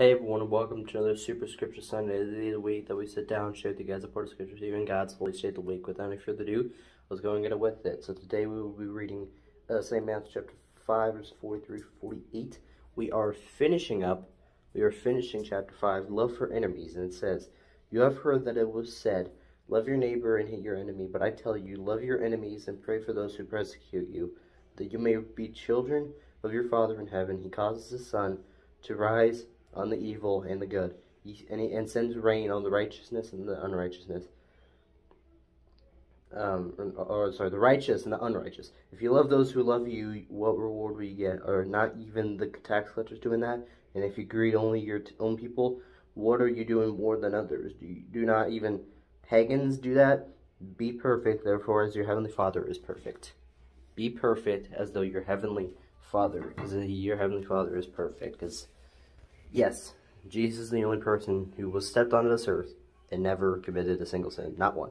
Hey everyone, and welcome to another Super Scripture Sunday. This is the week that we sit down, share with you guys a part of Scripture, even God's holy state of the week. Without any further ado, let's go and get it with it. So today we will be reading uh, St. Matthew chapter 5, verse 43 48. We are finishing up, we are finishing chapter 5, love for enemies, and it says, You have heard that it was said, Love your neighbor and hate your enemy, but I tell you, love your enemies and pray for those who persecute you, that you may be children of your Father in heaven. He causes the sun to rise on the evil and the good, and, he, and sends rain on the righteousness and the unrighteousness. Um, or, or, sorry, the righteous and the unrighteous. If you love those who love you, what reward will you get? Or not even the tax collectors doing that? And if you greet only your own people, what are you doing more than others? Do you, do not even pagans do that? Be perfect, therefore, as your heavenly Father is perfect. Be perfect as though your heavenly Father, because your heavenly Father is perfect. Because Yes, Jesus is the only person who was stepped onto this earth and never committed a single sin, not one.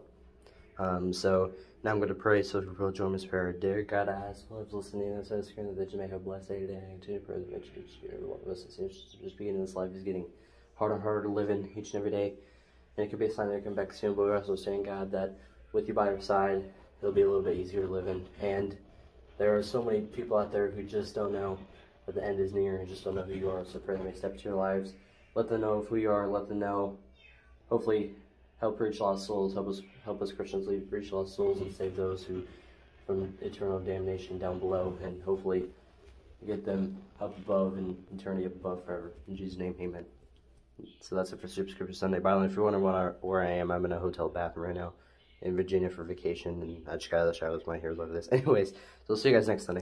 Um, so now I'm going to pray. So if you will join me in prayer, dear God, I ask whoever's listening to this screen that you may have blessed day today. And continue to pray that you every one of us. Just beginning this life is getting harder and harder to live in each and every day. And it could be a sign that you come back soon, but we're also saying, God, that with you by your side, it'll be a little bit easier to live in. And there are so many people out there who just don't know but the end is near and just don't know who you are. So pray that may step into your lives. Let them know who you are. Let them know. Hopefully, help reach lost souls. Help us, help us Christians reach lost souls and save those who from eternal damnation down below, and hopefully get them up above and eternity up above forever. In Jesus' name, Amen. So that's it for Super Scripture Sunday. By the way, if you're wondering I, where I am, I'm in a hotel bathroom right now in Virginia for vacation, and I just got out of the shower. with My hair over this. Anyways, so we'll see you guys next Sunday.